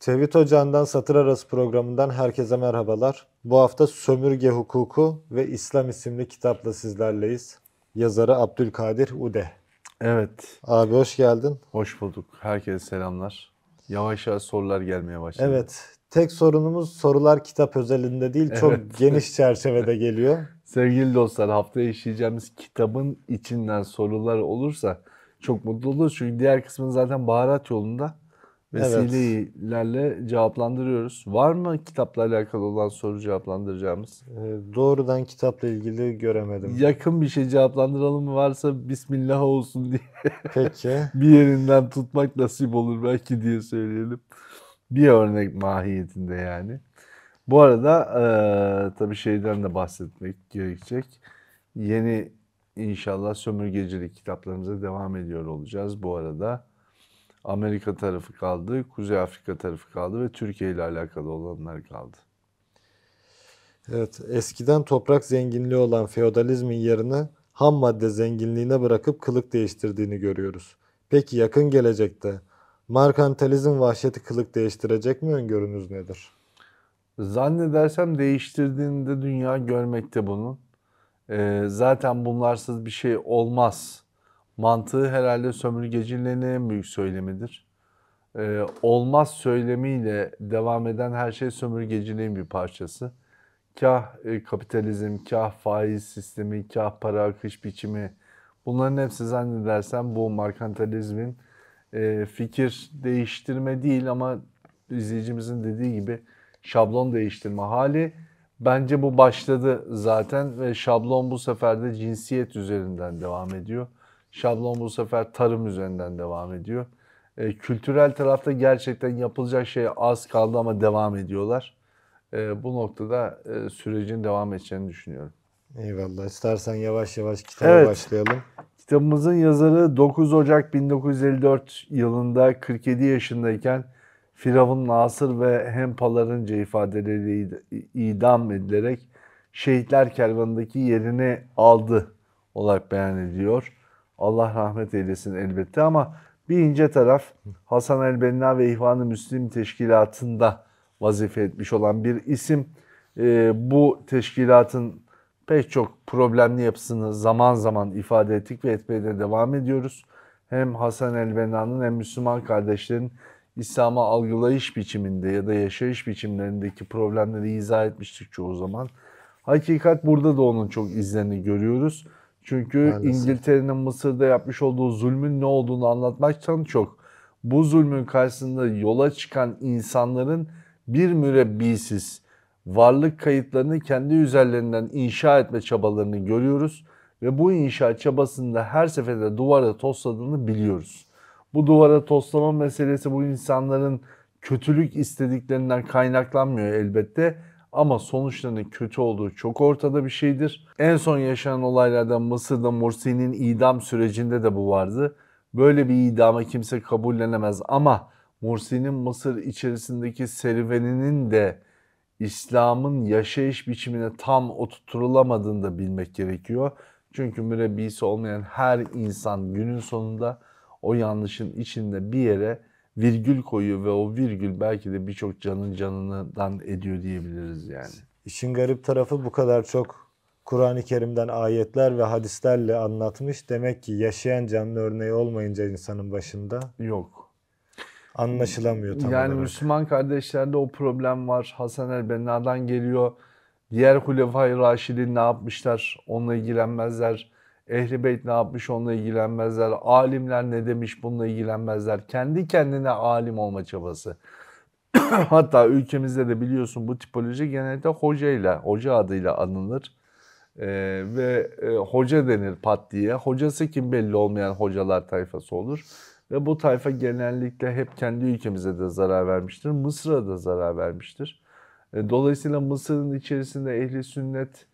Tevhid Ocağı'ndan Satır Arası programından herkese merhabalar. Bu hafta Sömürge Hukuku ve İslam isimli kitapla sizlerleyiz. Yazarı Abdülkadir Ude. Evet, Abi hoş geldin. hoş bulduk. Herkese selamlar. Yavaş yavaş sorular gelmeye başladı. Evet, tek sorunumuz sorular kitap özelinde değil, çok Evet. geniş çerçevede geliyor. Sevgili dostlar, haftaya işleyeceğimiz kitabın içinden sorular olursa çok mutlu oluruz. Çünkü diğer kısmını zaten baharat yolunda vesilelerle cevaplandırıyoruz. Var mı kitapla alakalı olan soru cevaplandıracağımız? Ee, Doğrudan kitapla ilgili göremedim. Yakın bir şey cevaplandıralım mı varsa Bismillah olsun diye Peki. bir yerinden tutmak nasip olur belki diye söyleyelim. Bir örnek mahiyetinde yani. Bu arada eee tabii şeyden de bahsetmek gerekecek. Yeni inşallah sömürgecilik kitaplarımıza devam ediyor olacağız. Bu arada Amerika tarafı kaldı, Kuzey Afrika tarafı kaldı ve Türkiye ile alakalı olanlar kaldı. Evet, eskiden toprak zenginliği olan feodalizmin yerini ham madde zenginliğine bırakıp kılık değiştirdiğini görüyoruz. Peki yakın gelecekte merkantilizm vahşeti kılık değiştirecek mi öngörünüz nedir? Zannedersem değiştirdiğinde dünya görmekte bunun. Ee, zaten bunlarsız bir şey olmaz. Mantığı herhalde sömürgeciliğin en büyük söylemidir. Ee, olmaz söylemiyle devam eden her şey sömürgeciliğin bir parçası. Kah e, kapitalizm, kah faiz sistemi, kah para akış biçimi bunların hepsi zannedersem bu merkantilizmin e, fikir değiştirme değil ama izleyicimizin dediği gibi şablon değiştirme hali. Bence bu başladı zaten ve şablon bu sefer de cinsiyet üzerinden devam ediyor. Şablon bu sefer tarım üzerinden devam ediyor. E, kültürel tarafta gerçekten yapılacak şey az kaldı ama devam ediyorlar. E, bu noktada e, sürecin devam edeceğini düşünüyorum. Eyvallah. İstersen yavaş yavaş kitaba Evet. başlayalım. Kitabımızın yazarı 9 Ocak 1954 yılında 47 yaşındayken Firavun Nasır ve Hempalarınca ifadeleriyle id- idam edilerek Şehitler Kervanı'ndaki yerini aldı olarak beyan ediliyor. Allah rahmet eylesin elbette ama bir ince taraf Hasan el-Benna ve İhvan-ı Müslim Teşkilatı'nda vazife etmiş olan bir isim. Ee, bu teşkilatın pek çok problemli yapısını zaman zaman ifade ettik ve etmeye de devam ediyoruz. Hem Hasan el-Benna'nın hem Müslüman kardeşlerin İslam'ı algılayış biçiminde ya da yaşayış biçimlerindeki problemleri izah etmiştik çoğu zaman. Hakikat burada da onun çok izlerini görüyoruz. Çünkü Maalesef. İngiltere'nin Mısır'da yapmış olduğu zulmün ne olduğunu anlatmaktan çok bu zulmün karşısında yola çıkan insanların bir mürebbisiz varlık kayıtlarını kendi üzerlerinden inşa etme çabalarını görüyoruz ve bu inşa çabasında her seferinde duvara tosladığını biliyoruz. Bu duvara toslama meselesi bu insanların kötülük istediklerinden kaynaklanmıyor elbette ama sonuçlarının kötü olduğu çok ortada bir şeydir. En son yaşanan olaylardan Mısır'da Mursi'nin idam sürecinde de bu vardı. Böyle bir idama kimse kabullenemez ama Mursi'nin Mısır içerisindeki serüveninin de İslam'ın yaşayış biçimine tam oturtulamadığını da bilmek gerekiyor. Çünkü mürebbisi olmayan her insan günün sonunda o yanlışın içinde bir yere virgül koyuyor ve o virgül belki de birçok canın canından ediyor diyebiliriz yani. İşin garip tarafı bu kadar çok Kur'an-ı Kerim'den ayetler ve hadislerle anlatmış. Demek ki yaşayan canlı örneği olmayınca insanın başında Yok. anlaşılamıyor tam Yani olarak. Müslüman kardeşlerde o problem var. Hasan el-Benna'dan geliyor. Diğer Hulefai Raşidin ne yapmışlar? Onunla ilgilenmezler. Ehli Beyt ne yapmış? Onunla ilgilenmezler. Alimler ne demiş? Bununla ilgilenmezler. Kendi kendine alim olma çabası. Hatta ülkemizde de biliyorsun bu tipoloji genelde hocayla, hoca adıyla anılır. Ee, ve e, hoca denir pat diye. Hocası kim belli olmayan hocalar tayfası olur. Ve bu tayfa genellikle hep kendi ülkemize de zarar vermiştir. Mısır'a da zarar vermiştir. E, Dolayısıyla Mısır'ın içerisinde ehli sünnet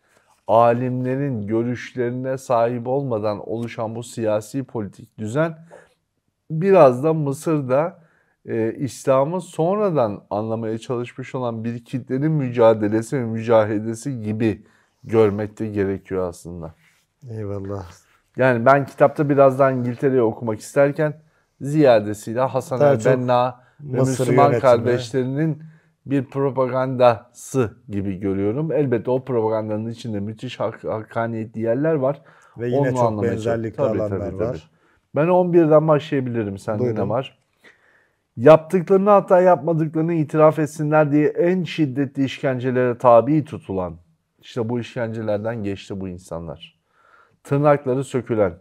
alimlerin görüşlerine sahip olmadan oluşan bu siyasi politik düzen biraz da Mısır'da e, İslam'ı sonradan anlamaya çalışmış olan bir kitlenin mücadelesi ve mücahedesi gibi görmek de gerekiyor aslında. Eyvallah. Yani ben kitapta biraz daha İngiltere'yi okumak isterken ziyadesiyle Hasan Daha el çok- Benna ve Mısır Müslüman yönetimi. kardeşlerinin bir propagandası gibi görüyorum. Elbette o propagandanın içinde müthiş hak, hakkaniyetli yerler var. Ve yine Onu çok anlamaya benzerlikli çalışıyorum. alanlar Tabii, tabii, var. tabii. Ben 11'den başlayabilirim. Sende Buyurun. ne var? Yaptıklarını hatta yapmadıklarını itiraf etsinler diye en şiddetli işkencelere tabi tutulan, işte bu işkencelerden geçti bu insanlar. Tırnakları sökülen,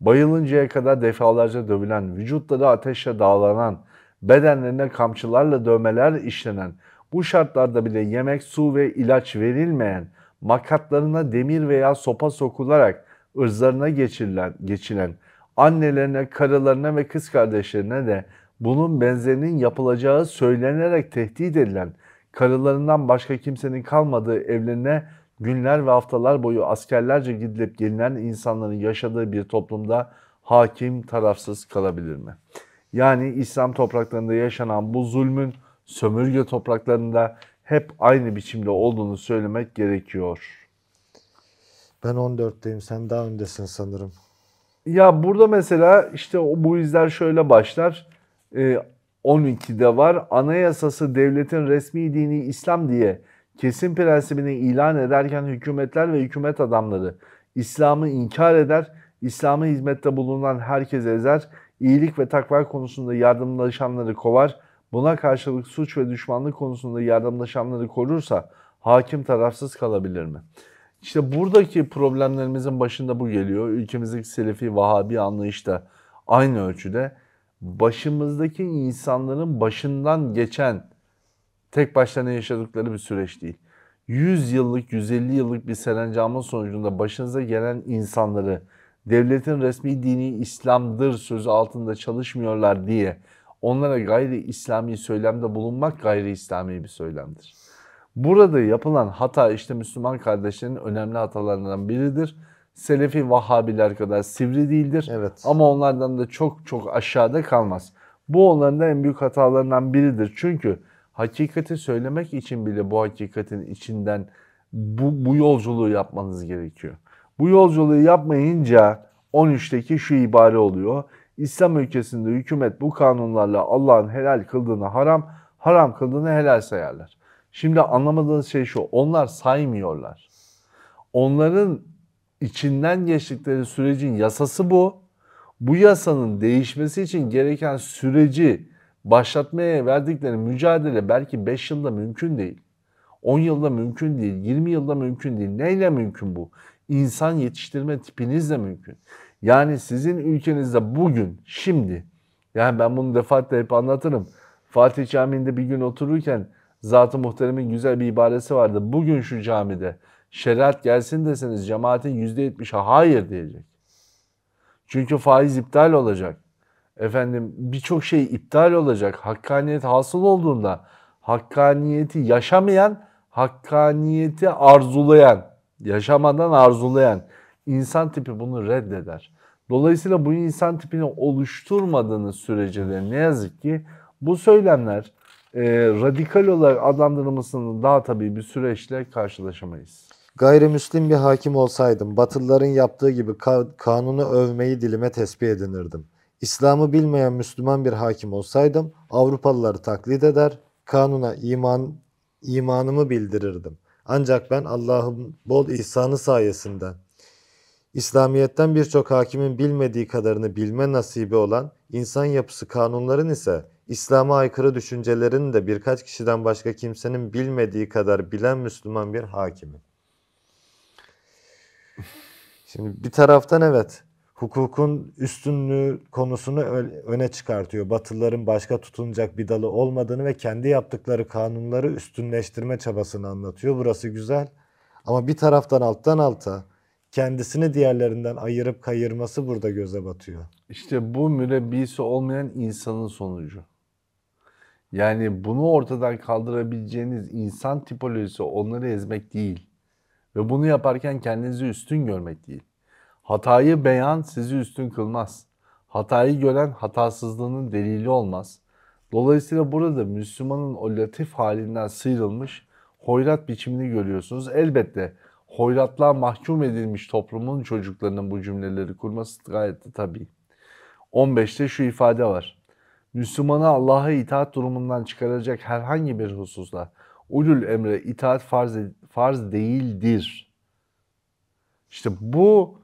bayılıncaya kadar defalarca dövülen, vücutları ateşle dağlanan, bedenlerine kamçılarla dövmeler işlenen, bu şartlarda bile yemek, su ve ilaç verilmeyen, makatlarına demir veya sopa sokularak ırzlarına geçirilen, geçilen, annelerine, karılarına ve kız kardeşlerine de bunun benzerinin yapılacağı söylenerek tehdit edilen, karılarından başka kimsenin kalmadığı evlerine günler ve haftalar boyu askerlerce gidilip gelinen insanların yaşadığı bir toplumda hakim tarafsız kalabilir mi? Yani İslam topraklarında yaşanan bu zulmün sömürge topraklarında hep aynı biçimde olduğunu söylemek gerekiyor. Ben 14'teyim. Sen daha öndesin sanırım. Ya burada mesela işte bu izler şöyle başlar. Ee, 12'de var. Anayasası devletin resmi dini İslam diye kesin prensibini ilan ederken hükümetler ve hükümet adamları İslam'ı inkar eder, İslam'a hizmette bulunan herkes ezer, iyilik ve takva konusunda yardımlaşanları kovar, buna karşılık suç ve düşmanlık konusunda yardımlaşanları korursa hakim tarafsız kalabilir mi? İşte buradaki problemlerimizin başında bu geliyor. Ülkemizdeki Selefi Vahabi anlayış da aynı ölçüde başımızdaki insanların başından geçen tek başlarına yaşadıkları bir süreç değil. 100 yıllık, 150 yıllık bir serencamın sonucunda başınıza gelen insanları devletin resmi dini İslam'dır sözü altında çalışmıyorlar diye onlara gayri İslami söylemde bulunmak gayri İslami bir söylemdir. Burada yapılan hata işte Müslüman kardeşlerin önemli hatalarından biridir. Selefi Vahhabiler kadar sivri değildir. Evet. Ama onlardan da çok çok aşağıda kalmaz. Bu onların da en büyük hatalarından biridir. Çünkü hakikati söylemek için bile bu hakikatin içinden bu, bu yolculuğu yapmanız gerekiyor. Bu yolculuğu yapmayınca 13'teki şu ibare oluyor. İslam ülkesinde hükümet bu kanunlarla Allah'ın helal kıldığını haram, haram kıldığını helal sayarlar. Şimdi anlamadığınız şey şu, onlar saymıyorlar. Onların içinden geçtikleri sürecin yasası bu. Bu yasanın değişmesi için gereken süreci başlatmaya verdikleri mücadele belki 5 yılda mümkün değil. 10 yılda mümkün değil, 20 yılda mümkün değil. Neyle mümkün bu? İnsan yetiştirme tipinizle mümkün. Yani sizin ülkenizde bugün, şimdi, yani ben bunu defaatle hep anlatırım. Fatih Camii'nde bir gün otururken Zat-ı Muhterem'in güzel bir ibaresi vardı. Bugün şu camide şeriat gelsin deseniz cemaatin %70'i hayır diyecek. Çünkü faiz iptal olacak. Efendim birçok şey iptal olacak. Hakkaniyet hasıl olduğunda hakkaniyeti yaşamayan, hakkaniyeti arzulayan, yaşamadan arzulayan insan tipi bunu reddeder. Dolayısıyla bu insan tipini oluşturmadığınız sürece de ne yazık ki bu söylemler e, radikal olarak adlandırılmasının daha tabii bir süreçle karşılaşamayız. Gayrimüslim bir hakim olsaydım, Batılıların yaptığı gibi ka- kanunu övmeyi dilime tesbih edinirdim. İslam'ı bilmeyen Müslüman bir hakim olsaydım, Avrupalıları taklit eder, kanuna iman imanımı bildirirdim. Ancak ben Allah'ın bol ihsanı sayesinde İslamiyet'ten birçok hakimin bilmediği kadarını bilme nasibi olan insan yapısı kanunların ise İslam'a aykırı düşüncelerini de birkaç kişiden başka kimsenin bilmediği kadar bilen Müslüman bir hakimim. Şimdi bir taraftan evet hukukun üstünlüğü konusunu öne çıkartıyor. Batılıların başka tutunacak bir dalı olmadığını ve kendi yaptıkları kanunları üstünleştirme çabasını anlatıyor. Burası güzel. Ama bir taraftan alttan alta kendisini diğerlerinden ayırıp kayırması burada göze batıyor. İşte bu mürebbisi olmayan insanın sonucu. Yani bunu ortadan kaldırabileceğiniz insan tipolojisi onları ezmek değil. Ve bunu yaparken kendinizi üstün görmek değil. Hatayı beyan sizi üstün kılmaz. Hatayı gören hatasızlığının delili olmaz. Dolayısıyla burada Müslümanın o latif halinden sıyrılmış hoyrat biçimini görüyorsunuz. Elbette hoyratlığa mahkum edilmiş toplumun çocuklarının bu cümleleri kurması gayet de tabii. 15'te şu ifade var. Müslümanı Allah'a itaat durumundan çıkaracak herhangi bir hususta ulul emre itaat farz, farz değildir. İşte bu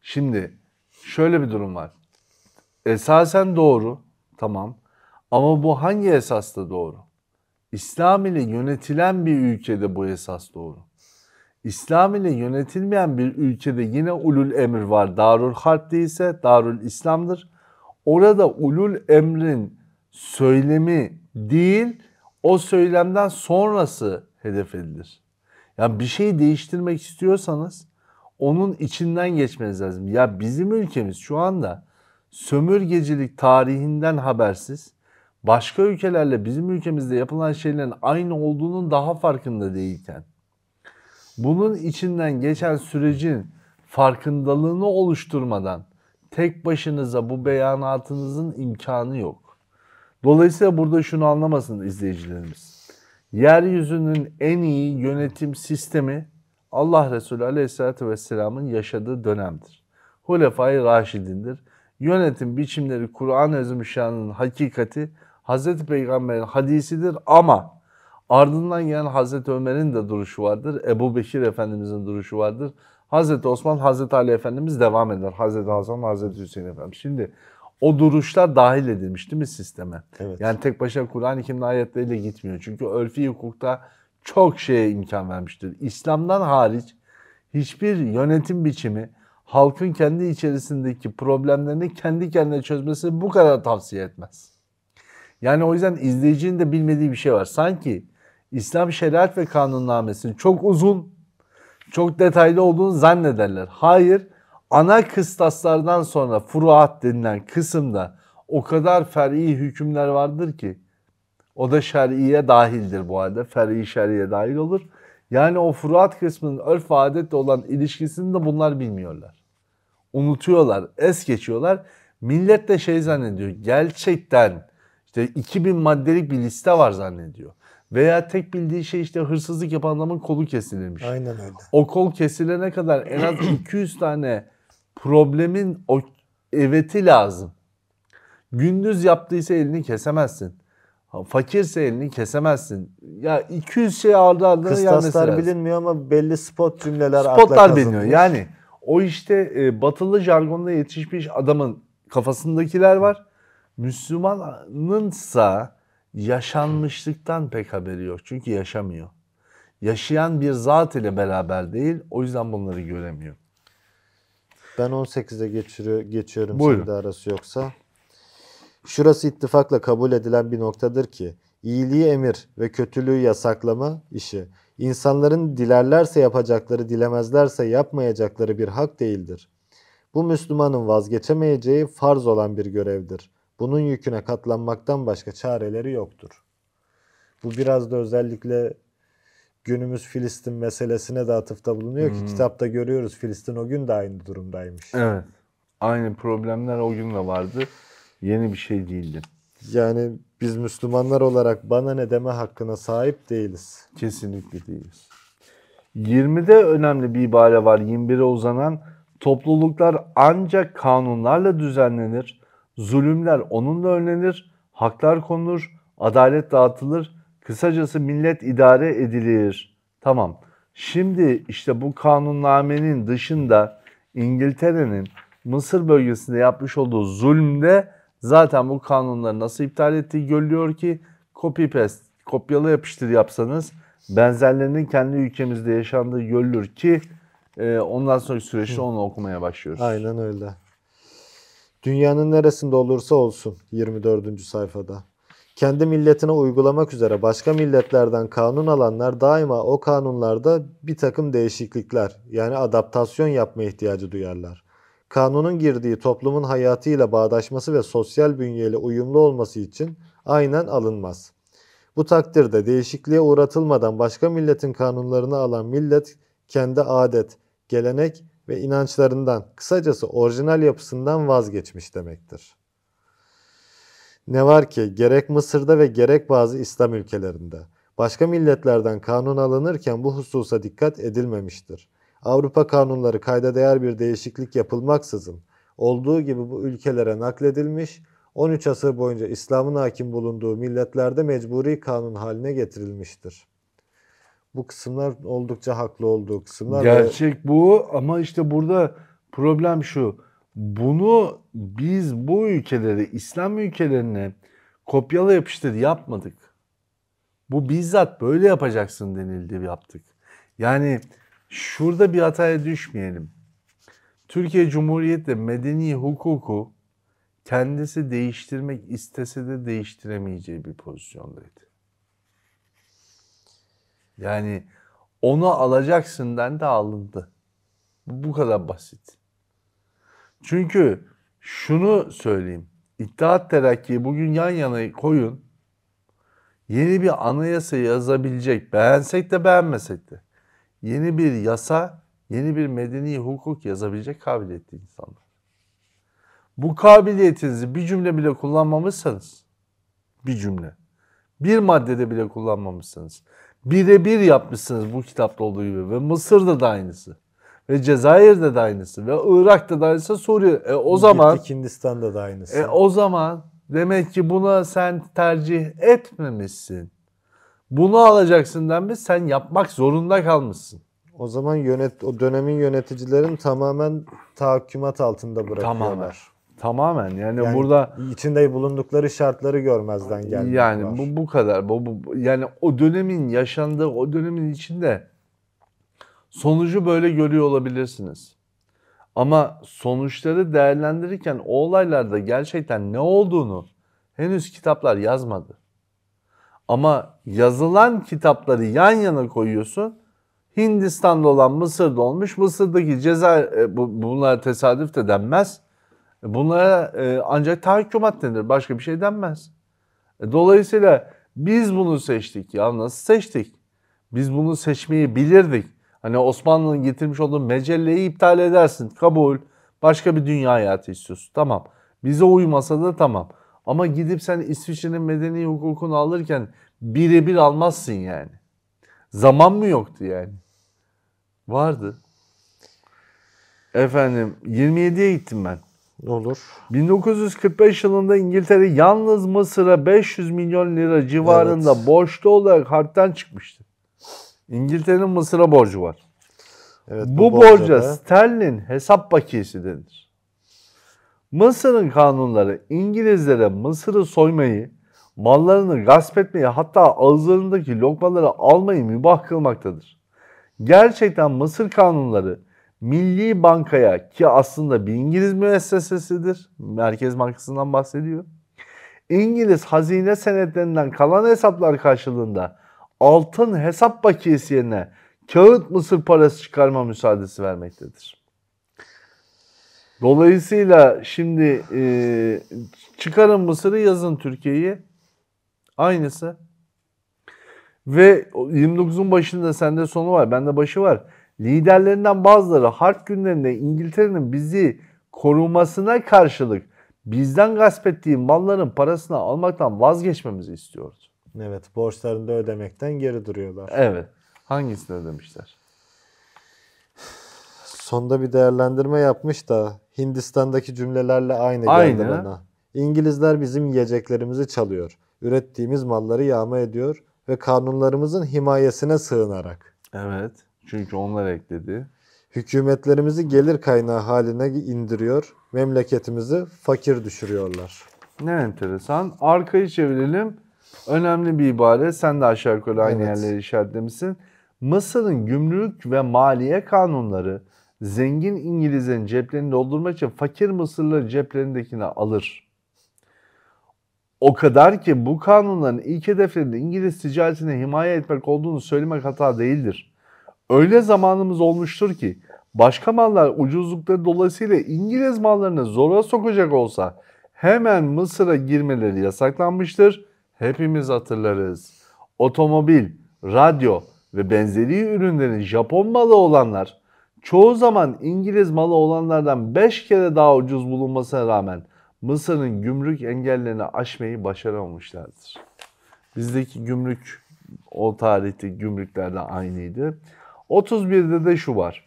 şimdi şöyle bir durum var. Esasen doğru tamam ama bu hangi esasla doğru? İslam ile yönetilen bir ülkede bu esas doğru. İslam ile yönetilmeyen bir ülkede yine ulul emir var. Darul harp değilse darul İslam'dır. Orada ulul emrin söylemi değil, o söylemden sonrası hedef edilir. Yani bir şeyi değiştirmek istiyorsanız onun içinden geçmeniz lazım. Ya bizim ülkemiz şu anda sömürgecilik tarihinden habersiz, başka ülkelerle bizim ülkemizde yapılan şeylerin aynı olduğunun daha farkında değilken, bunun içinden geçen sürecin farkındalığını oluşturmadan tek başınıza bu beyanatınızın imkanı yok. Dolayısıyla burada şunu anlamasın izleyicilerimiz. Yeryüzünün en iyi yönetim sistemi Allah Resulü Aleyhisselatü Vesselam'ın yaşadığı dönemdir. Hulefai Raşidindir. Yönetim biçimleri Kur'an-ı Azimüşşan'ın hakikati Hazreti Peygamber'in hadisidir ama ardından gelen Hazreti Ömer'in de duruşu vardır. Ebu Bekir Efendimiz'in duruşu vardır. Hazreti Osman, Hazreti Ali Efendimiz devam eder. Hazreti Hasan, Hazreti Hüseyin Efendimiz. Şimdi o duruşlar dahil edilmiş değil mi sisteme? Evet. Yani tek başına Kur'an-ı Kerim'in ayetleriyle gitmiyor. Çünkü örfi hukukta çok şeye imkan vermiştir. İslam'dan hariç hiçbir yönetim biçimi halkın kendi içerisindeki problemlerini kendi kendine çözmesi bu kadar tavsiye etmez. Yani o yüzden izleyicinin de bilmediği bir şey var. Sanki İslam şeriat ve kanunnamesinin çok uzun, çok detaylı olduğunu zannederler. Hayır, ana kıstaslardan sonra furuat denilen kısımda o kadar fer'i hükümler vardır ki o da şer'iye dahildir bu halde. Fer'i şer'iye dahil olur. Yani o furuat kısmının örf ve adetle olan ilişkisini de bunlar bilmiyorlar. Unutuyorlar, es geçiyorlar. Millet de şey zannediyor. Gerçekten işte 2000 maddelik bir liste var zannediyor. Veya tek bildiği şey işte hırsızlık yapan adamın kolu kesilirmiş. Aynen öyle. O kol kesilene kadar en az 200 tane problemin o eveti lazım. Gündüz yaptıysa elini kesemezsin. Fakirse elini kesemezsin. Ya 200 şey ardı ardına Kıstaslar bilinmiyor ama belli spot cümleler Spotlar biliniyor. Yani o işte e, batılı jargonda yetişmiş adamın kafasındakiler var. Müslümanınsa yaşanmışlıktan pek haberi yok. Çünkü yaşamıyor. Yaşayan bir zat ile beraber değil. O yüzden bunları göremiyor. Ben 18'e geçiriyor, geçiyorum Buyurun. şimdi arası yoksa. Şurası ittifakla kabul edilen bir noktadır ki iyiliği emir ve kötülüğü yasaklama işi insanların dilerlerse yapacakları dilemezlerse yapmayacakları bir hak değildir. Bu Müslümanın vazgeçemeyeceği farz olan bir görevdir. Bunun yüküne katlanmaktan başka çareleri yoktur. Bu biraz da özellikle günümüz Filistin meselesine de atıfta bulunuyor ki Hmm. kitapta görüyoruz Filistin o gün de aynı durumdaymış. Evet. Aynı problemler o gün de vardı. Yeni bir şey değildi. Yani biz Müslümanlar olarak bana ne deme hakkına sahip değiliz. Kesinlikle değiliz. 20'de önemli bir ibare var 21'e uzanan. Topluluklar ancak kanunlarla düzenlenir. Zulümler onunla önlenir. Haklar konulur. Adalet dağıtılır. Kısacası millet idare edilir. Tamam. Şimdi işte bu kanunnamenin dışında İngiltere'nin Mısır bölgesinde yapmış olduğu zulmde zaten bu kanunları nasıl iptal ettiği görülüyor ki copy paste, kopyala yapıştır yapsanız benzerlerinin kendi ülkemizde yaşandığı görülür ki e, ondan sonraki süreçte onu okumaya başlıyoruz. Aynen öyle. Dünyanın neresinde olursa olsun 24. sayfada. Kendi milletine uygulamak üzere başka milletlerden kanun alanlar daima o kanunlarda bir takım değişiklikler yani adaptasyon yapma ihtiyacı duyarlar. Kanunun girdiği toplumun hayatıyla bağdaşması ve sosyal bünyeyle uyumlu olması için aynen alınmaz. Bu takdirde değişikliğe uğratılmadan başka milletin kanunlarını alan millet kendi adet, gelenek ve inançlarından, kısacası orijinal yapısından vazgeçmiş demektir. Ne var ki gerek Mısır'da ve gerek bazı İslam ülkelerinde başka milletlerden kanun alınırken bu hususa dikkat edilmemiştir. Avrupa kanunları kayda değer bir değişiklik yapılmaksızın olduğu gibi bu ülkelere nakledilmiş, 13 asır boyunca İslam'ın hakim bulunduğu milletlerde mecburi kanun haline getirilmiştir. Bu kısımlar oldukça haklı olduğu kısımlar. Gerçek bu ama işte burada problem şu. Bunu biz bu ülkeleri, İslam ülkelerine kopyala yapıştır yapmadık. Bu bizzat böyle yapacaksın denildi yaptık. Yani şurada bir hataya düşmeyelim. Türkiye Cumhuriyeti medeni hukuku kendisi değiştirmek istese de değiştiremeyeceği bir pozisyondaydı. Yani onu alacaksın de alındı. Bu kadar basit. Çünkü şunu söyleyeyim. İttihat Terakki'yi bugün yan yana koyun. Yeni bir anayasa yazabilecek, beğensek de beğenmesek de. Yeni bir yasa, yeni bir medeni hukuk yazabilecek kabiliyetli insanlar. Bu kabiliyetinizi bir cümle bile kullanmamışsanız, bir cümle, bir maddede bile kullanmamışsanız, birebir yapmışsınız bu kitapta olduğu gibi ve Mısır'da da aynısı. Ve Cezayir'de de aynısı ve Irak'ta da aynısı Suriye. E, o zaman Gittik Hindistan'da da aynısı. e, o zaman demek ki buna sen tercih etmemişsin. Bunu alacaksın denmiş sen yapmak zorunda kalmışsın. O zaman yönet o dönemin yöneticilerin tamamen tahakkümat altında bırakıyorlar. Tamamen. Tamamen yani, Yani burada içinde bulundukları şartları görmezden gelmek yani var. bu bu kadar. Bu, bu- yani o dönemin yaşandığı o dönemin içinde sonucu böyle görüyor olabilirsiniz. Ama sonuçları değerlendirirken o olaylarda gerçekten ne olduğunu henüz kitaplar yazmadı. Ama yazılan kitapları yan yana koyuyorsun. Hindistan'da olan Mısır'da olmuş. Mısır'daki ceza e, bu, bunlar tesadüf de denmez. Bunlara e, ancak tahakkümat denir. Başka bir şey denmez. E, Dolayısıyla biz bunu seçtik. Ya nasıl seçtik? Biz bunu seçmeyi bilirdik. Hani Osmanlı'nın getirmiş olduğu mecelleyi iptal edersin. Kabul. Başka bir dünya hayatı istiyorsun. Tamam. Bize uymasa da tamam. Ama gidip sen İsviçre'nin medeni hukukunu alırken birebir almazsın yani. Zaman mı yoktu yani? Vardı. Efendim 27'ye gittim ben. Olur. 1945 yılında İngiltere yalnız Mısır'a 500 milyon lira civarında Evet. borçlu olarak harpten çıkmıştı. İngiltere'nin Mısır'a borcu var. Evet, Bu, borca borca da- sterlin hesap bakiyesi denir. Mısır'ın kanunları İngilizlere Mısır'ı soymayı, mallarını gasp etmeyi hatta ağızlarındaki lokmaları almayı mübah kılmaktadır. Gerçekten Mısır kanunları Milli Banka'ya ki aslında bir İngiliz müessesesidir. Merkez Bankası'ndan bahsediyor. İngiliz hazine senetlerinden kalan hesaplar karşılığında altın hesap bakiyesi yerine kağıt mısır parası çıkarma müsaadesi vermektedir. Dolayısıyla şimdi e, çıkarın Mısır'ı yazın Türkiye'yi. Aynısı. Ve o 29'un başında sende sonu var, bende başı var. Liderlerinden bazıları harp günlerinde İngiltere'nin bizi korumasına karşılık bizden gasp ettiği malların parasını almaktan vazgeçmemizi istiyordu. Evet, borçlarını da ödemekten geri duruyorlar. Evet. Hangisini ödemişler? Sonda bir değerlendirme yapmış da Hindistan'daki cümlelerle aynı, geldi Aynı. bana. İngilizler bizim yiyeceklerimizi çalıyor. Ürettiğimiz malları yağma ediyor ve kanunlarımızın himayesine sığınarak Evet. Çünkü onlar ekledi. hükümetlerimizi gelir kaynağı haline indiriyor, memleketimizi fakir düşürüyorlar. Ne enteresan. Arkayı çevirelim. Önemli bir ibare. Sen de aşağı yukarı aynı Evet. yerleri işaretlemişsin. Mısır'ın gümrük ve maliye kanunları zengin İngilizlerin ceplerini doldurmak için fakir Mısırlıların ceplerindekini alır. O kadar ki bu kanunların ilk hedeflerinde İngiliz ticaretine himaye etmek olduğunu söylemek hata değildir. Öyle zamanımız olmuştur ki başka mallar ucuzlukları dolayısıyla İngiliz mallarını zora sokacak olsa hemen Mısır'a girmeleri yasaklanmıştır. Hepimiz hatırlarız. Otomobil, radyo ve benzeri ürünlerin Japon malı olanlar çoğu zaman İngiliz malı olanlardan 5 kere daha ucuz bulunmasına rağmen Mısır'ın gümrük engellerini aşmayı başaramamışlardır. Bizdeki gümrük o tarihte gümrüklerden aynıydı. 31'de de şu var.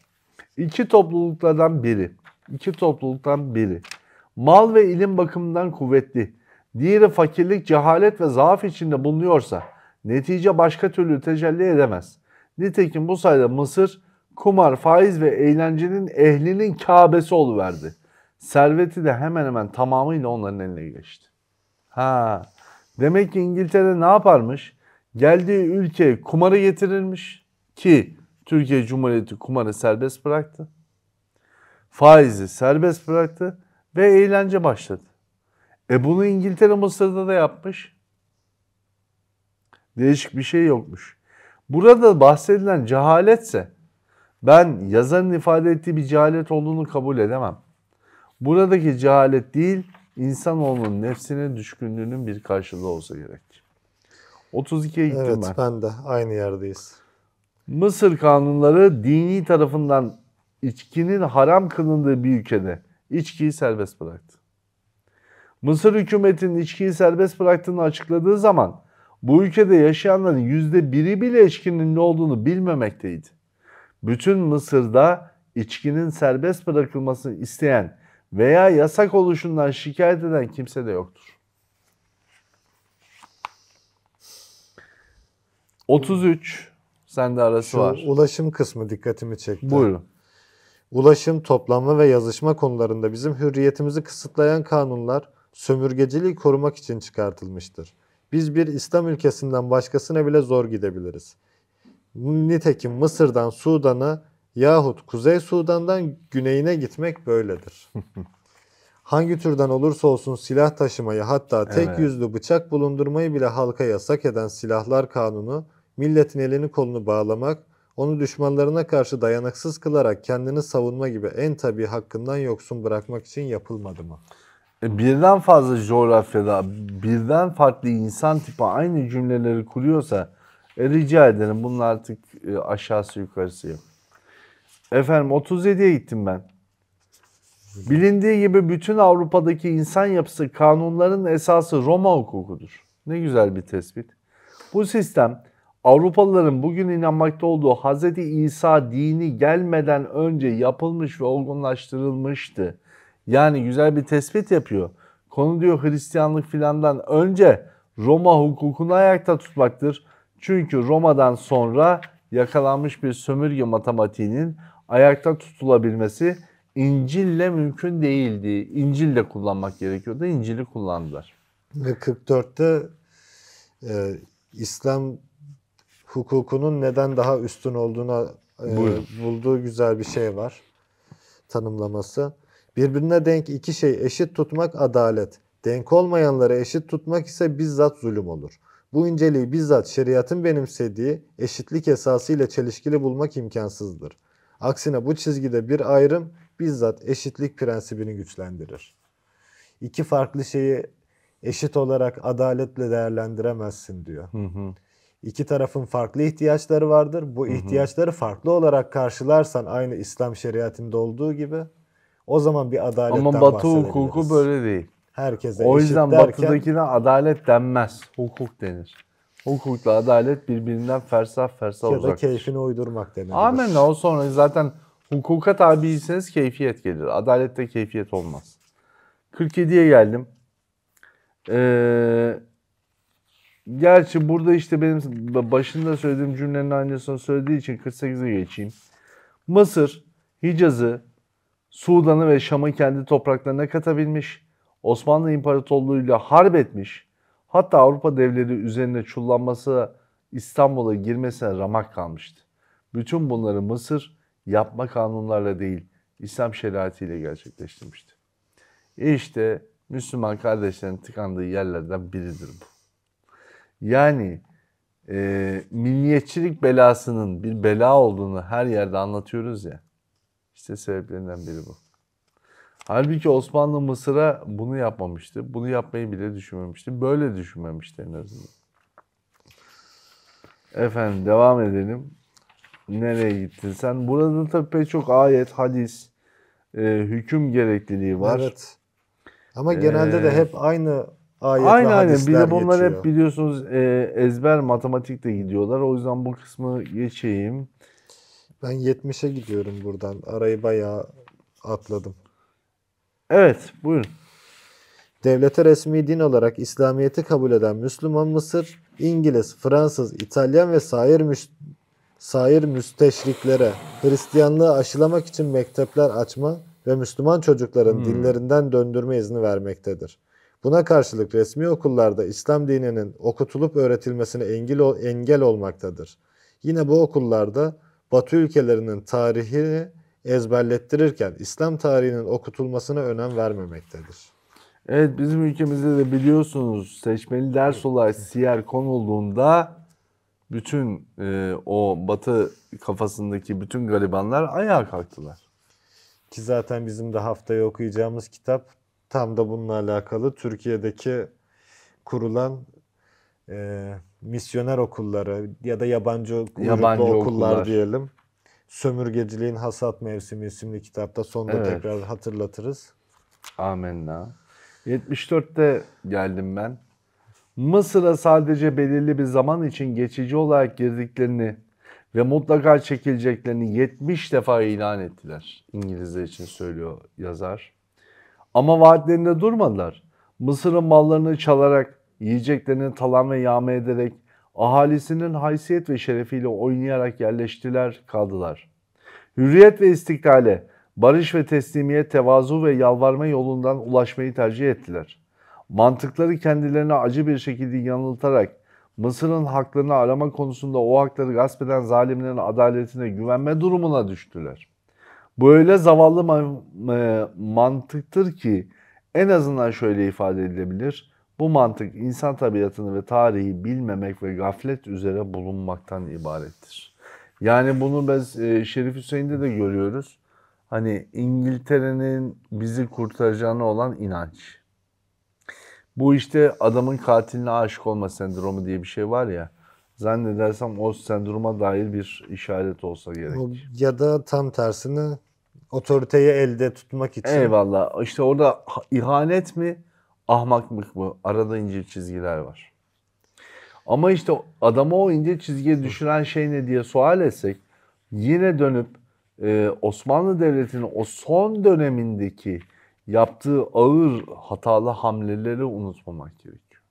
İki topluluklardan biri, iki topluluktan biri mal ve ilim bakımından kuvvetli, diğeri fakirlik, cehalet ve zaaf içinde bulunuyorsa netice başka türlü tecelli edemez. Nitekim bu sayede Mısır kumar, faiz ve eğlencenin ehlinin Kabe'si oluverdi. Serveti de hemen hemen tamamıyla onların eline geçti. Ha, demek ki İngiltere ne yaparmış? Geldiği ülkeye kumarı getirirmiş ki Türkiye Cumhuriyeti kumarı serbest bıraktı. Faizi serbest bıraktı ve eğlence başladı. E bunu İngiltere Mısır'da da yapmış. Değişik bir şey yokmuş. Burada bahsedilen cehaletse ben yazarın ifade ettiği bir cehalet olduğunu kabul edemem. Buradaki cehalet değil, insanoğlunun nefsine düşkünlüğünün bir karşılığı olsa gerek. 32'ye gittim Evet ben. ben de aynı yerdeyiz. Mısır kanunları dini tarafından içkinin haram kılındığı bir ülkede içkiyi serbest bıraktı. Mısır hükümetinin içkiyi serbest bıraktığını açıkladığı zaman bu ülkede yaşayanların yüzde biri bile içkinin ne olduğunu bilmemekteydi. Bütün Mısır'da içkinin serbest bırakılmasını isteyen veya yasak oluşundan şikayet eden kimse de yoktur. 33 sende arası Şu var. ulaşım kısmı dikkatimi çekti. Buyurun. Ulaşım, toplanma ve yazışma konularında bizim hürriyetimizi kısıtlayan kanunlar sömürgeciliği korumak için çıkartılmıştır. Biz bir İslam ülkesinden başkasına bile zor gidebiliriz. Nitekim Mısır'dan Sudan'a yahut Kuzey Sudan'dan güneyine gitmek böyledir. Hangi türden olursa olsun silah taşımayı hatta tek Evet. yüzlü bıçak bulundurmayı bile halka yasak eden silahlar kanunu milletin elini kolunu bağlamak, onu düşmanlarına karşı dayanıksız kılarak kendini savunma gibi en tabii hakkından yoksun bırakmak için yapılmadı mı? E, Birden fazla coğrafyada birden farklı insan tipi aynı cümleleri kuruyorsa e, rica ederim bunun artık e, aşağısı yukarısı yok. Efendim 37'ye gittim ben. Bilindiği gibi bütün Avrupa'daki insan yapısı kanunların esası Roma hukukudur. Ne güzel bir tespit. Bu sistem Avrupalıların bugün inanmakta olduğu Hz. İsa dini gelmeden önce yapılmış ve olgunlaştırılmıştı. Yani güzel bir tespit yapıyor. Konu diyor Hristiyanlık filandan önce Roma hukukunu ayakta tutmaktır. Çünkü Roma'dan sonra yakalanmış bir sömürge matematiğinin ayakta tutulabilmesi İncil'le mümkün değildi. İncil'le kullanmak gerekiyordu. İncil'i kullandılar. Ve 44'te e, İslam hukukunun neden daha üstün olduğuna e, Buyurun. bulduğu güzel bir şey var. Tanımlaması. Birbirine denk iki şey eşit tutmak adalet. Denk olmayanları eşit tutmak ise bizzat zulüm olur. Bu inceliği bizzat şeriatın benimsediği eşitlik esası ile çelişkili bulmak imkansızdır. Aksine bu çizgide bir ayrım bizzat eşitlik prensibini güçlendirir. İki farklı şeyi eşit olarak adaletle değerlendiremezsin diyor. Hı hı. İki tarafın farklı ihtiyaçları vardır. Bu ihtiyaçları farklı olarak karşılarsan aynı İslam şeriatında olduğu gibi o zaman bir adaletten Ama Batı hukuku böyle değil. Herkese O yüzden derken batıdakine adalet denmez. Hukuk denir. Hukukla adalet birbirinden fersah fersah ya da uzaktır. keyfini uydurmak denilir. Amenna o sonra zaten hukuka tabiyseniz keyfiyet gelir. Adalette keyfiyet olmaz. 47'ye geldim. Ee, gerçi burada işte benim başında söylediğim cümlenin aynısını söylediği için 48'e geçeyim. Mısır, Hicaz'ı, Sudan'ı ve Şam'ı kendi topraklarına katabilmiş. Osmanlı İmparatorluğu'yla harp etmiş. Hatta Avrupa devleri üzerine çullanması İstanbul'a girmesine ramak kalmıştı. Bütün bunları Mısır yapma kanunlarla değil, İslam şeriatıyla gerçekleştirmişti. İşte Müslüman kardeşlerin tıkandığı yerlerden biridir bu. Yani e, milliyetçilik belasının bir bela olduğunu her yerde anlatıyoruz ya. İşte sebeplerinden biri bu. Halbuki Osmanlı Mısır'a bunu yapmamıştı. Bunu yapmayı bile düşünmemişti. Böyle düşünmemişti en azından. Efendim devam edelim. Nereye gittin sen? Burada tabii pek çok ayet, hadis, e, hüküm gerekliliği var. Evet. Ama genelde de Ee, hep aynı ayet ve Aynen aynen. Bir de bunlar geçiyor. hep biliyorsunuz e, ezber matematikle gidiyorlar. O yüzden bu kısmı geçeyim. Ben 70'e gidiyorum buradan. Arayı bayağı atladım. Evet buyurun. Devlete resmi din olarak İslamiyet'i kabul eden Müslüman Mısır, İngiliz, Fransız, İtalyan ve sair, müş sair müsteşriklere Hristiyanlığı aşılamak için mektepler açma ve Müslüman çocukların Hmm. dinlerinden döndürme izni vermektedir. Buna karşılık resmi okullarda İslam dininin okutulup öğretilmesine engel, engel olmaktadır. Yine bu okullarda Batı ülkelerinin tarihini ezberlettirirken İslam tarihinin okutulmasına önem vermemektedir. Evet bizim ülkemizde de biliyorsunuz seçmeli ders olarak siyer konulduğunda bütün e, o batı kafasındaki bütün garibanlar ayağa kalktılar. Ki zaten bizim de haftaya okuyacağımız kitap tam da bununla alakalı. Türkiye'deki kurulan e, misyoner okulları ya da yabancı Yabancı okullar, okullar. diyelim. Sömürgeciliğin Hasat Mevsimi isimli kitapta sonunda Evet. tekrar hatırlatırız. Amenna. 74'te geldim ben. Mısır'a sadece belirli bir zaman için geçici olarak girdiklerini ve mutlaka çekileceklerini 70 defa ilan ettiler. İngilizler için söylüyor yazar. Ama vaatlerinde durmadılar. Mısır'ın mallarını çalarak, yiyeceklerini talan ve yağma ederek, ahalisinin haysiyet ve şerefiyle oynayarak yerleştiler, kaldılar. Hürriyet ve istiklale, barış ve teslimiyet, tevazu ve yalvarma yolundan ulaşmayı tercih ettiler. Mantıkları kendilerine acı bir şekilde yanıltarak Mısır'ın haklarını arama konusunda o hakları gasp eden zalimlerin adaletine güvenme durumuna düştüler. Bu öyle zavallı ma- e, mantıktır ki en azından şöyle ifade edilebilir. Bu mantık insan tabiatını ve tarihi bilmemek ve gaflet üzere bulunmaktan ibarettir. Yani bunu biz e, Şerif Hüseyin'de de görüyoruz. Hani İngiltere'nin bizi kurtaracağına olan inanç. Bu işte adamın katiline aşık olma sendromu diye bir şey var ya. Zannedersem o sendroma dair bir işaret olsa gerek. Ya da tam tersine otoriteyi elde tutmak için Eyvallah. İşte orada ha- ihanet mi, ahmaklık mı? Arada ince çizgiler var. Ama işte adamı o ince çizgiye düşüren şey ne diye sual etsek yine dönüp e, Osmanlı Devleti'nin o son dönemindeki yaptığı ağır hatalı hamleleri unutmamak gerekiyor.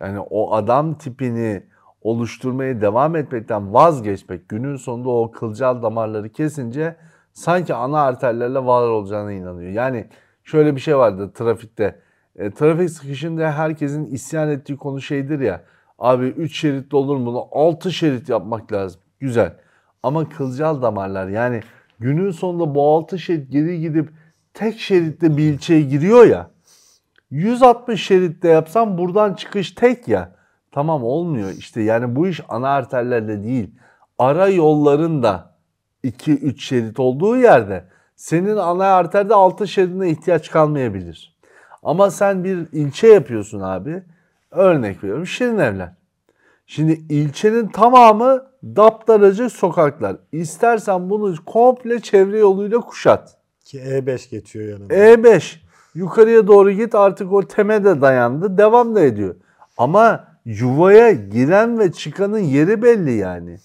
Yani o adam tipini oluşturmaya devam etmekten vazgeçmek, günün sonunda o kılcal damarları kesince sanki ana arterlerle var olacağına inanıyor. Yani şöyle bir şey vardı trafikte. E, trafik sıkışında herkesin isyan ettiği konu şeydir ya. Abi 3 şeritli olur mu? 6 şerit yapmak lazım. Güzel. Ama kılcal damarlar yani günün sonunda bu 6 şerit geri gidip tek şeritte bir ilçeye giriyor ya. 160 şeritte yapsam buradan çıkış tek ya. Tamam olmuyor. İşte yani bu iş ana arterlerle değil. Ara yolların da 2-3 şerit olduğu yerde senin ana arterde 6 şeridine ihtiyaç kalmayabilir. Ama sen bir ilçe yapıyorsun abi. Örnek veriyorum Şirin Evler. Şimdi ilçenin tamamı daptaracı sokaklar. İstersen bunu komple çevre yoluyla kuşat. ki E5 geçiyor yanında. E5 yukarıya doğru git artık o teme de dayandı devam da ediyor. Ama yuvaya giren ve çıkanın yeri belli yani.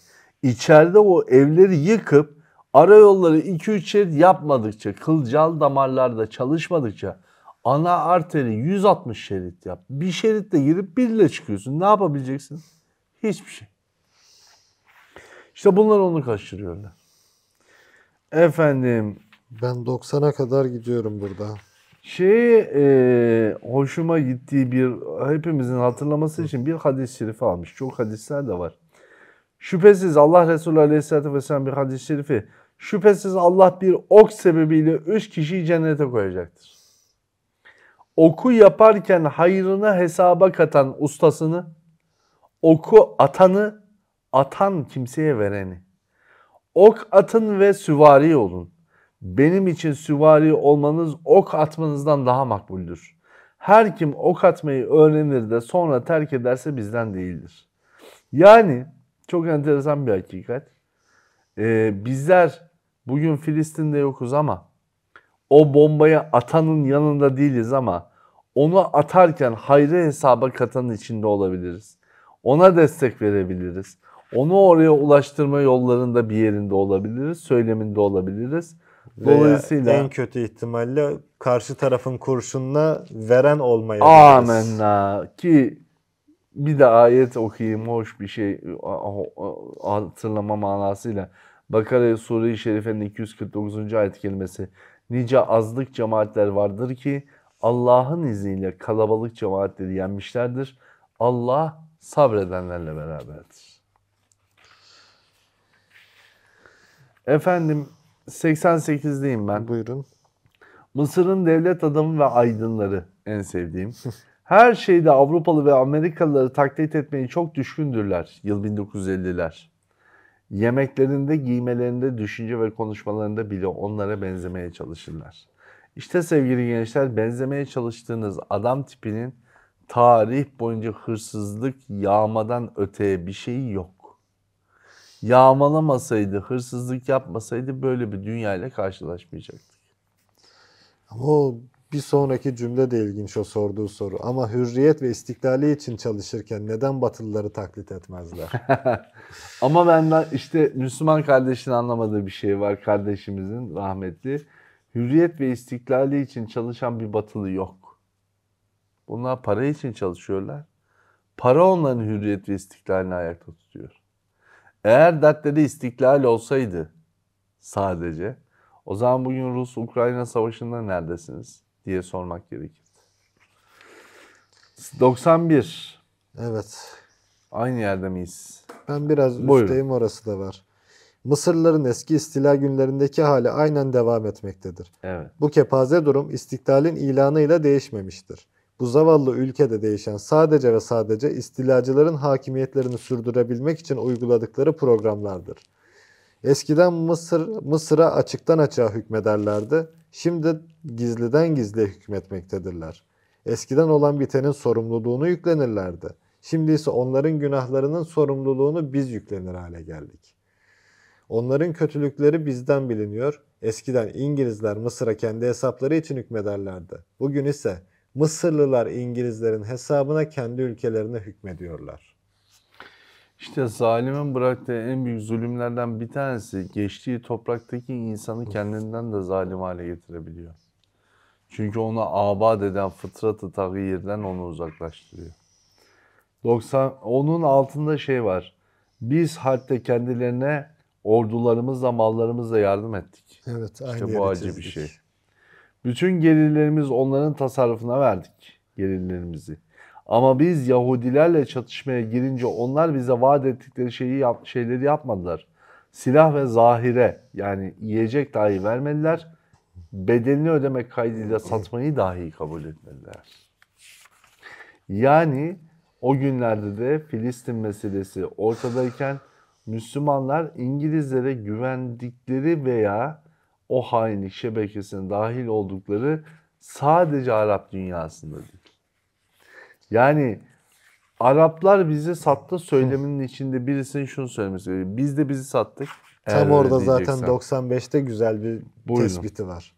İçeride o evleri yıkıp ara yolları 2-3 şerit yapmadıkça, kılcal damarlarda çalışmadıkça ana arteri 160 şerit yap. Bir şeritle girip birle çıkıyorsun. Ne yapabileceksin? Hiçbir şey. İşte bunlar onu kaçırıyorlar. Efendim Ben 90'a kadar gidiyorum burada. Şey e, hoşuma gittiği bir hepimizin hatırlaması için bir hadis-i şerifi almış. Çok hadisler de var. Şüphesiz Allah Resulü Aleyhisselatü Vesselam bir hadis-i şerifi. Şüphesiz Allah bir ok sebebiyle üç kişiyi cennete koyacaktır. Oku yaparken hayrına hesaba katan ustasını, oku atanı, atan kimseye vereni. Ok atın ve süvari olun. Benim için süvari olmanız ok atmanızdan daha makbuldür. Her kim ok atmayı öğrenir de sonra terk ederse bizden değildir. Yani çok enteresan bir hakikat. Ee, bizler bugün Filistin'de yokuz ama o bombayı atanın yanında değiliz ama onu atarken hayrı hesaba katanın içinde olabiliriz. Ona destek verebiliriz. Onu oraya ulaştırma yollarında bir yerinde olabiliriz, söyleminde olabiliriz. Dolayısıyla en kötü ihtimalle karşı tarafın kurşununa veren olmaya amenna ki bir de ayet okuyayım hoş bir şey hatırlama manasıyla. Bakara Sure-i Şerife'nin 249. ayet kelimesi. Nice azlık cemaatler vardır ki Allah'ın izniyle kalabalık cemaatleri yenmişlerdir. Allah sabredenlerle beraberdir. Efendim 88'liyim ben. Buyurun. Mısır'ın devlet adamı ve aydınları en sevdiğim. Her şeyde Avrupalı ve Amerikalıları taklit etmeyi çok düşkündürler yıl 1950'ler. Yemeklerinde, giymelerinde, düşünce ve konuşmalarında bile onlara benzemeye çalışırlar. İşte sevgili gençler benzemeye çalıştığınız adam tipinin tarih boyunca hırsızlık, yağmadan öteye bir şeyi yok. Yağmalamasaydı, hırsızlık yapmasaydı böyle bir dünyayla karşılaşmayacaktık. Ama o bir sonraki cümle de ilginç o sorduğu soru. Ama hürriyet ve istiklali için çalışırken neden Batılıları taklit etmezler? Ama benden işte Müslüman kardeşin anlamadığı bir şey var kardeşimizin rahmetli. Hürriyet ve istiklali için çalışan bir batılı yok. Bunlar para için çalışıyorlar. Para onların hürriyet ve istiklalini ayakta tutuyor. Eğer dertleri istiklal olsaydı sadece o zaman bugün Rus-Ukrayna savaşında neredesiniz diye sormak gerekir. 91. evet. Aynı yerde miyiz? Ben biraz Buyurun. üstteyim orası da var. Mısırlıların eski istila günlerindeki hali aynen devam etmektedir. Evet. Bu kepaze durum istiklalin ilanıyla değişmemiştir. Bu zavallı ülkede değişen sadece ve sadece istilacıların hakimiyetlerini sürdürebilmek için uyguladıkları programlardır. Eskiden Mısır Mısır'a açıktan açığa hükmederlerdi. Şimdi gizliden gizliye hükmetmektedirler. Eskiden olan bitenin sorumluluğunu yüklenirlerdi. Şimdi ise onların günahlarının sorumluluğunu biz yüklenir hale geldik. Onların kötülükleri bizden biliniyor. Eskiden İngilizler Mısır'a kendi hesapları için hükmederlerdi. Bugün ise Mısırlılar İngilizlerin hesabına kendi ülkelerine hükmediyorlar. İşte zalimin bıraktığı en büyük zulümlerden bir tanesi geçtiği topraktaki insanı kendinden de zalim hale getirebiliyor. Çünkü onu abad eden fıtratı tagyirden onu uzaklaştırıyor. 90 onun altında şey var. Biz hatta kendilerine ordularımızla, mallarımızla yardım ettik. Evet, aynı İşte bu acı bir şey. Bütün gelirlerimiz onların tasarrufuna verdik gelirlerimizi. Ama biz Yahudilerle çatışmaya girince onlar bize vaat ettikleri şeyi yap, şeyleri yapmadılar. Silah ve zahire yani yiyecek dahi vermediler. Bedelini ödemek kaydıyla satmayı dahi kabul etmediler. Yani o günlerde de Filistin meselesi ortadayken Müslümanlar İngilizlere güvendikleri veya o hainlik şebekesine dahil oldukları sadece Arap dünyasında değil. Yani Araplar bizi sattı söyleminin içinde birisinin şunu söylemesi gerekiyor. Biz de bizi sattık. Eğer Tam orada zaten diyeceksen. 95'te güzel bir Buyurun. tespiti var.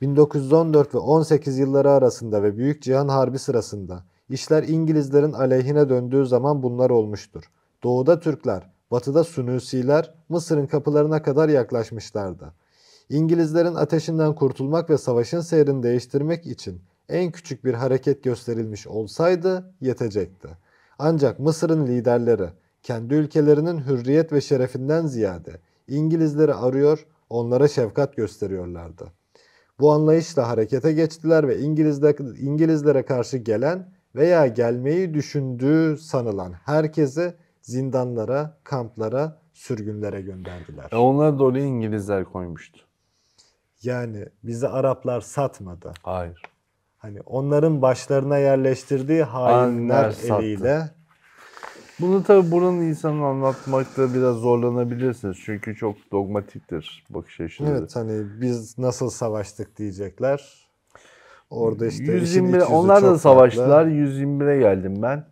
1914 ve 18 yılları arasında ve Büyük Cihan Harbi sırasında işler İngilizlerin aleyhine döndüğü zaman bunlar olmuştur. Doğuda Türkler, batıda Sunusiler Mısır'ın kapılarına kadar yaklaşmışlardı. İngilizlerin ateşinden kurtulmak ve savaşın seyrini değiştirmek için en küçük bir hareket gösterilmiş olsaydı yetecekti. Ancak Mısır'ın liderleri kendi ülkelerinin hürriyet ve şerefinden ziyade İngilizleri arıyor, onlara şefkat gösteriyorlardı. Bu anlayışla harekete geçtiler ve İngilizler, İngilizlere karşı gelen veya gelmeyi düşündüğü sanılan herkesi zindanlara, kamplara, sürgünlere gönderdiler. E onlara da İngilizler koymuştu. Yani bizi Araplar satmadı. Hayır. Hani onların başlarına yerleştirdiği hainler sattı. eliyle Bunu tabi buranın insanı anlatmakta biraz zorlanabilirsiniz. Çünkü çok dogmatiktir bakış açıları. evet hani biz nasıl savaştık diyecekler. Orada işte işin 121 iç yüzü onlar da savaştılar. farklı. 121'e geldim ben.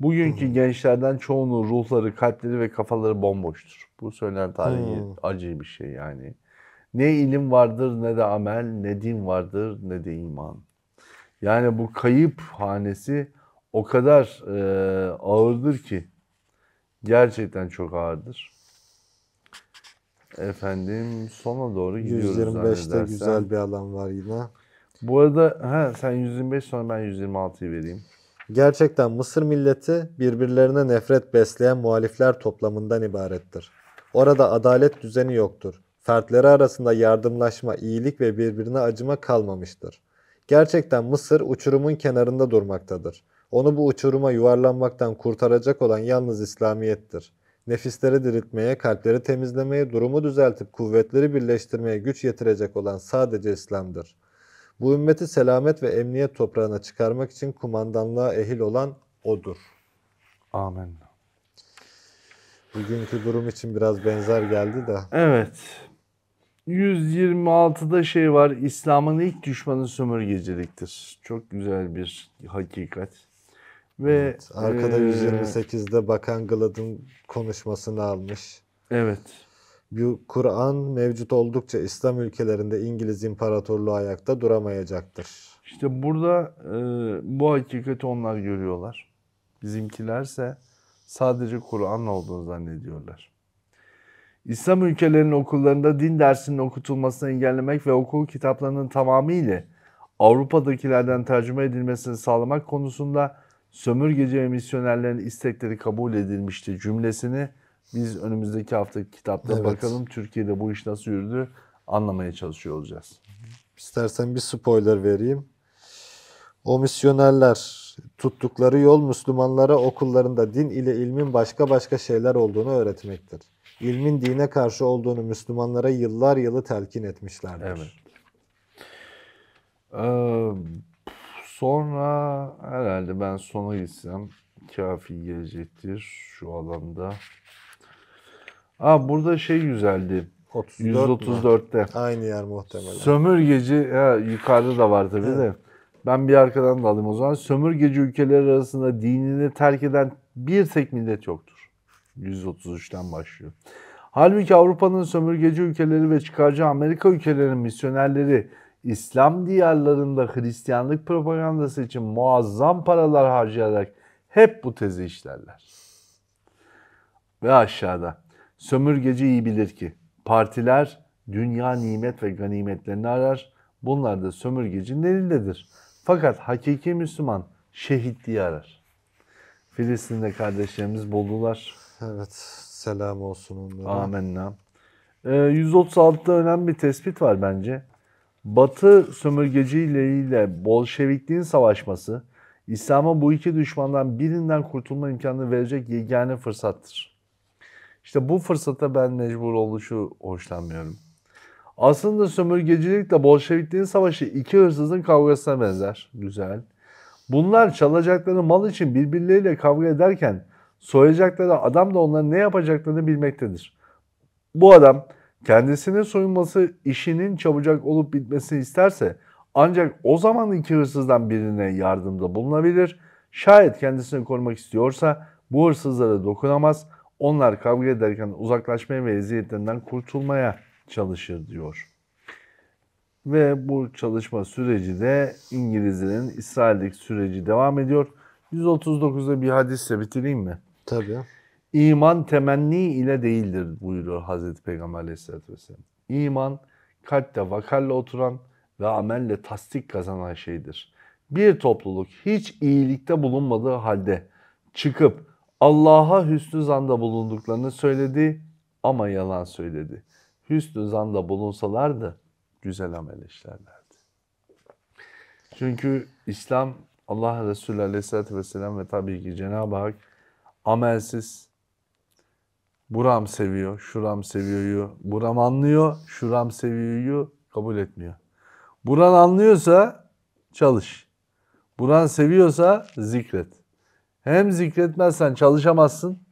Bugünkü gençlerden çoğunun ruhları, kalpleri ve kafaları bomboştur. Bu söylenen tarihi Hmm. acı bir şey yani. Ne ilim vardır ne de amel, ne din vardır ne de iman. Yani bu kayıp hanesi o kadar e, ağırdır ki gerçekten çok ağırdır. Efendim sona doğru gidiyoruz 125'te zannedersem. güzel bir alan var yine. Bu arada ha, sen 125 sonra ben 126'yı vereyim. Gerçekten Mısır milleti birbirlerine nefret besleyen muhalifler toplamından ibarettir. Orada adalet düzeni yoktur. Fertleri arasında yardımlaşma, iyilik ve birbirine acıma kalmamıştır. Gerçekten Mısır uçurumun kenarında durmaktadır. Onu bu uçuruma yuvarlanmaktan kurtaracak olan yalnız İslamiyettir. Nefisleri diriltmeye, kalpleri temizlemeye, durumu düzeltip kuvvetleri birleştirmeye güç yetirecek olan sadece İslam'dır. Bu ümmeti selamet ve emniyet toprağına çıkarmak için kumandanlığa ehil olan O'dur. Amen. Bugünkü durum için biraz benzer geldi de. Evet. 126'da şey var. İslam'ın ilk düşmanı sömürgeciliktir. Çok güzel bir hakikat. Ve Evet, arkada eee, 128'de Bakan Glad'ın konuşmasını almış. Evet. Bu Kur'an mevcut oldukça İslam ülkelerinde İngiliz İmparatorluğu ayakta duramayacaktır. İşte burada e, bu hakikati onlar görüyorlar. Bizimkilerse sadece Kur'an olduğunu zannediyorlar. İslam ülkelerinin okullarında din dersinin okutulmasını engellemek ve okul kitaplarının tamamıyla Avrupa'dakilerden tercüme edilmesini sağlamak konusunda sömürgeci ve misyonerlerin istekleri kabul edilmişti cümlesini biz önümüzdeki hafta kitapta Evet. bakalım Türkiye'de bu iş nasıl yürüdü anlamaya çalışıyor olacağız. İstersen bir spoiler vereyim. O misyonerler tuttukları yol Müslümanlara okullarında din ile ilmin başka başka şeyler olduğunu öğretmektir. İlmin dine karşı olduğunu Müslümanlara yıllar yılı telkin etmişlerdir. Evet. Ee, sonra herhalde ben sona gitsem kafi gelecektir şu alanda. Aa, burada şey güzeldi. 34 mü? 134'te. Aynı yer muhtemelen. Sömürgeci, ha, yukarıda da var tabii de. Ben bir arkadan da alayım o zaman. Sömürgeci ülkeler arasında dinini terk eden bir tek millet yoktur. 133'ten başlıyor. Halbuki Avrupa'nın sömürgeci ülkeleri ve çıkarcı Amerika ülkelerinin misyonerleri İslam diyarlarında Hristiyanlık propagandası için muazzam paralar harcayarak hep bu tezi işlerler. Ve aşağıda sömürgeci iyi bilir ki partiler dünya nimet ve ganimetlerini arar. Bunlar da sömürgecinin elindedir. Fakat hakiki Müslüman şehitliği arar. Filistin'de kardeşlerimiz buldular. Evet. Selam olsun onlara. Amenna. Ee, 136'da önemli bir tespit var bence. Batı sömürgeciliğiyle Bolşevikliğin savaşması, İslam'a bu iki düşmandan birinden kurtulma imkanı verecek yegane fırsattır. İşte bu fırsata ben mecbur oluşu hoşlanmıyorum. Aslında sömürgecilikle Bolşevikliğin savaşı iki hırsızın kavgasına benzer. Güzel. Bunlar çalacakları mal için birbirleriyle kavga ederken soyacakları adam da onların ne yapacaklarını bilmektedir. Bu adam kendisine soyunması işinin çabucak olup bitmesini isterse ancak o zaman iki hırsızdan birine yardımda bulunabilir. Şayet kendisini korumak istiyorsa bu hırsızlara dokunamaz. Onlar kavga ederken uzaklaşmaya ve eziyetlerinden kurtulmaya çalışır diyor. Ve bu çalışma süreci de İngilizlerin İsrail'deki süreci devam ediyor. 139'da bir hadisle bitireyim mi? Tabii. İman temenni ile değildir buyuruyor Hazreti Peygamber Aleyhisselatü Vesselam. İman kalpte vakarla oturan ve amelle tasdik kazanan şeydir. Bir topluluk hiç iyilikte bulunmadığı halde çıkıp Allah'a hüsnü zanda bulunduklarını söyledi ama yalan söyledi. Hüsnü zanda bulunsalardı güzel amel işlerlerdi. Çünkü İslam Allah Resulü Aleyhisselatü Vesselam ve tabii ki Cenab-ı Hak amelsiz, buram seviyor, şuram seviyoryu, buram anlıyor, şuram seviyoryu kabul etmiyor. Buran anlıyorsa çalış. Buran seviyorsa zikret. Hem zikretmezsen çalışamazsın.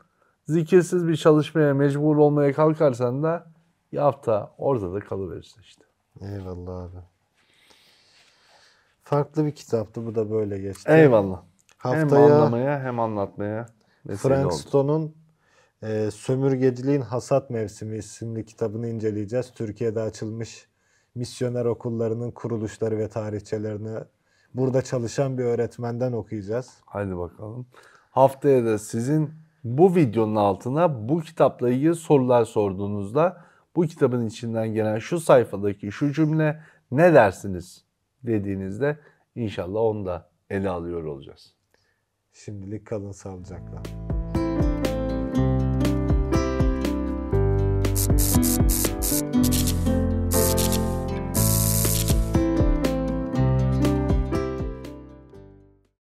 Zikirsiz bir çalışmaya mecbur olmaya kalkarsan da yapta orada da kalıverirsin işte. Eyvallah abi. Farklı bir kitaptı. Bu da böyle geçti. Eyvallah. Hem Haftaya anlamaya hem anlatmaya Frank. Stone'un e, Sömürgeciliğin Hasat Mevsimi isimli kitabını inceleyeceğiz. Türkiye'de açılmış misyoner okullarının kuruluşları ve tarihçelerini burada çalışan bir öğretmenden okuyacağız. Haydi bakalım. Haftaya da sizin bu videonun altına bu kitapla ilgili sorular sorduğunuzda bu kitabın içinden gelen şu sayfadaki şu cümle ne dersiniz dediğinizde inşallah onu da ele alıyor olacağız. Şimdilik kalın sağlıcakla.